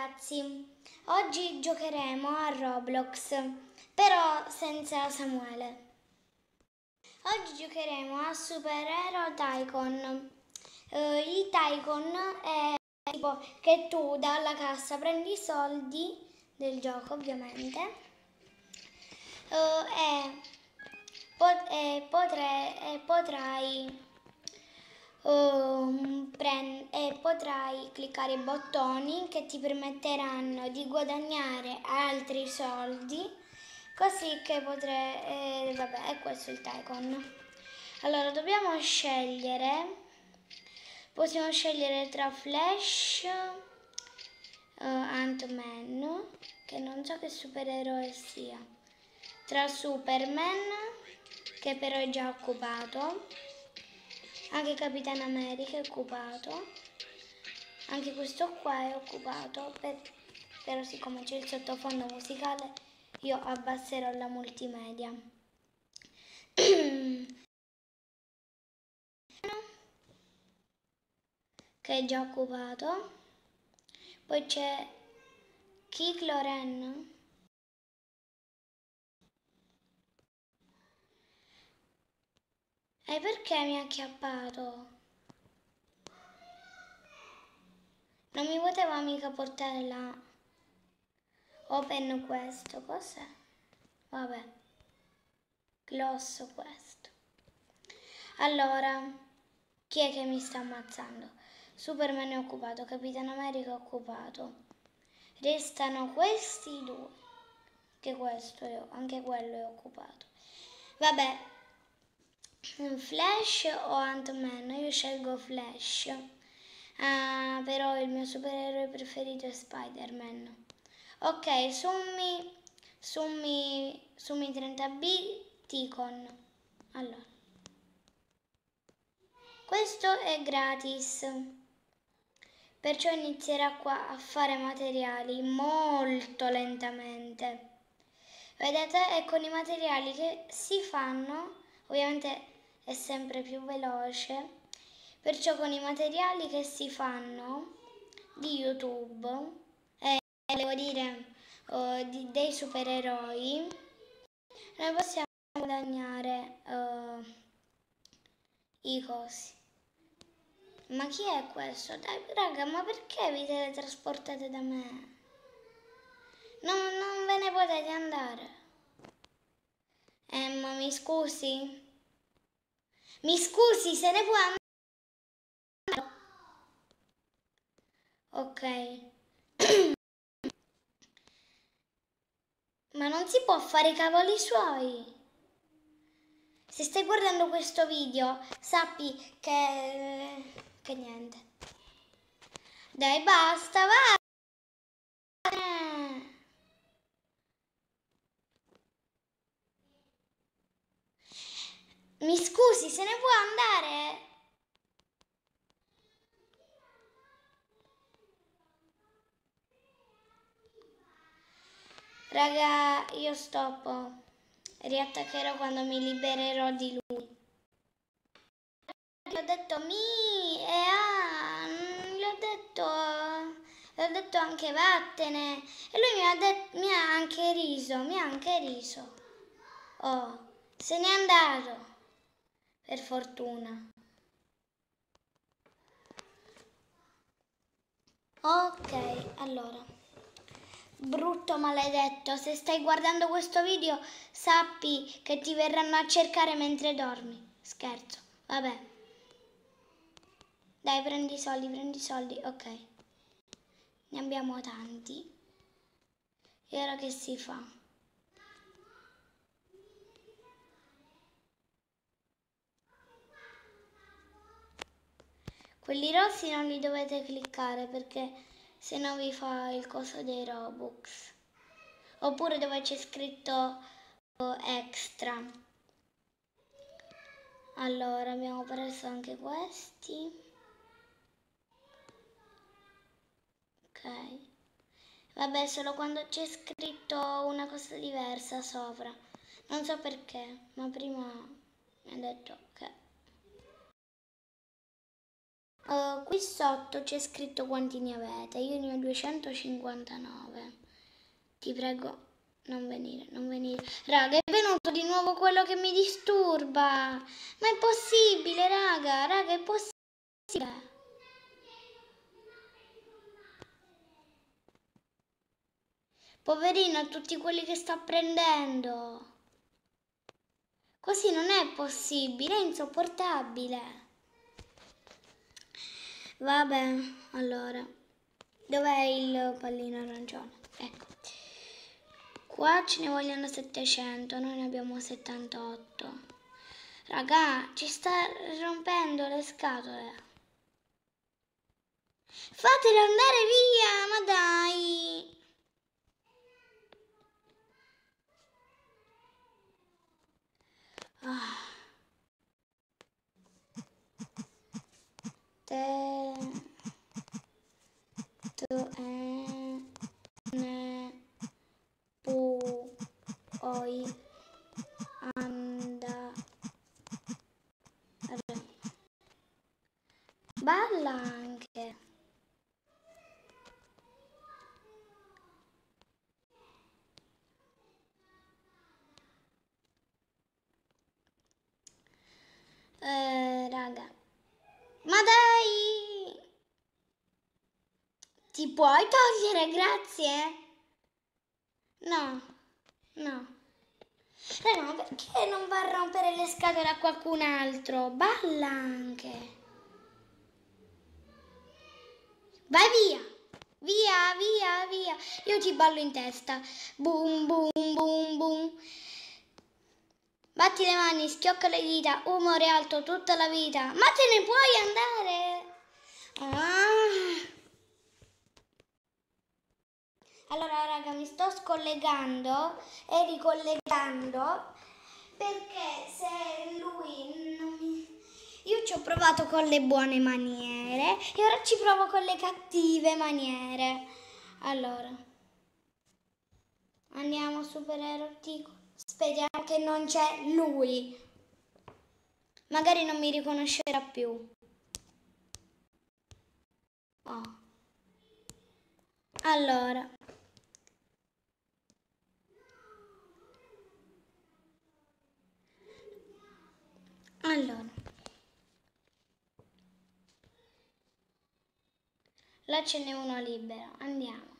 ragazzi, oggi giocheremo a Roblox, però senza Samuele. Oggi giocheremo a Super Hero Tycoon. Eh, il Tycoon è tipo che tu dalla cassa prendi i soldi del gioco, ovviamente, eh, e, pot- e potre- e potrai um, e potrai cliccare bottoni che ti permetteranno di guadagnare altri soldi così che potrai eh, vabbè è questo il Tycoon allora dobbiamo scegliere possiamo scegliere tra Flash uh, Ant-Man che non so che supereroe sia tra Superman che però è già occupato anche Capitan America è occupato. Anche questo qua è occupato. Per, però siccome c'è il sottofondo musicale io abbasserò la multimedia. che è già occupato. Poi c'è Kikloren E perché mi ha acchiappato? Non mi poteva mica portare la open questo, cos'è? Vabbè, glosso questo. Allora, chi è che mi sta ammazzando? Superman è occupato, Capitano America è occupato. Restano questi due, che questo anche quello è occupato. Vabbè, Flash o Ant-Man? Io scelgo Flash. Ah, però il mio supereroe preferito è Spider-Man. Ok, summi, summi, summi 30B, Ticon. Allora. Questo è gratis. Perciò inizierà qua a fare materiali molto lentamente. Vedete? E con i materiali che si fanno, ovviamente è sempre più veloce, perciò con i materiali che si fanno di YouTube e eh, devo dire uh, di, dei supereroi, noi possiamo guadagnare uh, i cosi. Ma chi è questo? Dai, raga, ma perché vi teletrasportate da me? Non, non ve ne potete andare? Emma, mi scusi? Mi scusi, se ne può andare? Ok. Ma non si può fare i cavoli suoi. Se stai guardando questo video, sappi che... che niente. Dai, basta, va! Mi scusi, se ne può andare? Raga, io stoppo. Riattaccherò quando mi libererò di lui. Gli ho detto mi e ah, gli ho detto, gli ho detto anche vattene. E lui mi ha, mi ha anche riso, mi ha anche riso. Oh, se n'è andato per fortuna. Ok, allora. Brutto maledetto, se stai guardando questo video sappi che ti verranno a cercare mentre dormi. Scherzo, vabbè. Dai, prendi i soldi, prendi i soldi, ok. Ne abbiamo tanti. E ora che si fa? Quelli rossi non li dovete cliccare perché se no vi fa il coso dei Robux. Oppure dove c'è scritto extra. Allora, abbiamo preso anche questi. Ok. Vabbè, solo quando c'è scritto una cosa diversa sopra. Non so perché, ma prima mi ha detto che uh, qui sotto c'è scritto quanti ne avete. Io ne ho 259. Ti prego, non venire, non venire. Raga, è venuto di nuovo quello che mi disturba. Ma è possibile, raga, raga, è possibile. Poverino, tutti quelli che sta prendendo. Così non è possibile, è insopportabile. Vabbè, allora. Dov'è il pallino arancione? Ecco. Qua ce ne vogliono 700, noi ne abbiamo 78. Raga, ci sta rompendo le scatole. Fatelo andare via, ma dai! Ah. Te, 的哎 puoi togliere, grazie? No, no. Raga, ma perché non va a rompere le scatole a qualcun altro? Balla anche. Vai via! Via, via, via. Io ti ballo in testa. Boom, boom, boom, boom. Batti le mani, schiocca le dita, umore alto tutta la vita. Ma te ne puoi andare? Ah. Allora, raga, mi sto scollegando e ricollegando perché se lui non mi... Io ci ho provato con le buone maniere e ora ci provo con le cattive maniere. Allora, andiamo supereroi Tico. Speriamo che non c'è lui. Magari non mi riconoscerà più. Oh. Allora. Allora. Là ce n'è uno libero. Andiamo.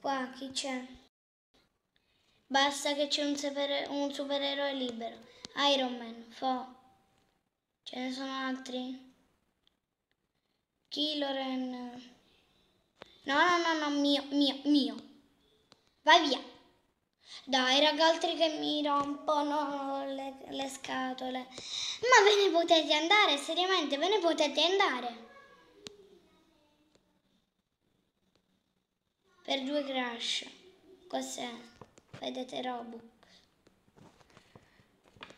Qua chi c'è? Basta che c'è un, super, un supereroe libero. Iron Man, Fo. Ce ne sono altri? Killoren. No, no, no, no, mio, mio, mio. Vai via. Dai, raga, altri che mi rompono le, le scatole. Ma ve ne potete andare? Seriamente, ve ne potete andare? per due crash. Cos'è? Vedete Robux.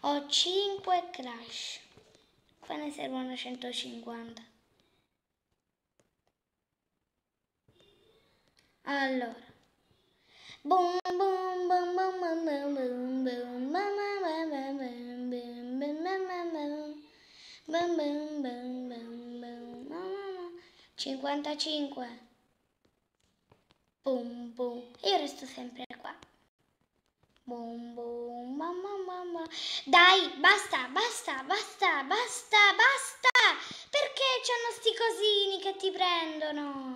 Ho 5 crash. Qua ne servono 150. Allora. Boom boom boom boom boom boom boom boom boom boom boom boom boom 55 Boom boom. Io resto sempre qua. Boom boom. Mamma mamma. Dai, basta, basta, basta, basta, basta. Perché c'hanno sti cosini che ti prendono?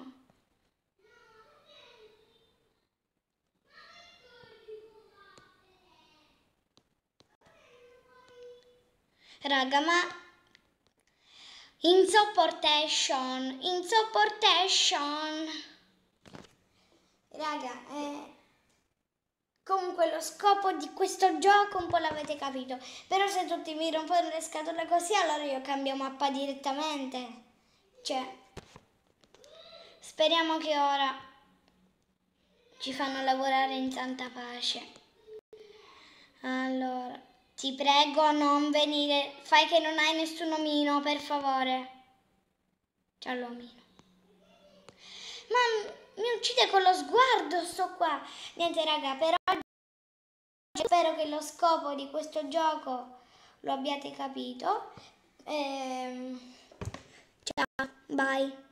Raga, ma in supportation, in supportation. Raga, eh, comunque lo scopo di questo gioco un po' l'avete capito. Però se tutti mi rompono le scatole così, allora io cambio mappa direttamente. Cioè, speriamo che ora ci fanno lavorare in santa pace. Allora, ti prego non venire. Fai che non hai nessun omino, per favore. C'ho l'omino. Ma mi uccide con lo sguardo sto qua. Niente raga, oggi spero che lo scopo di questo gioco lo abbiate capito. Ehm, ciao, bye.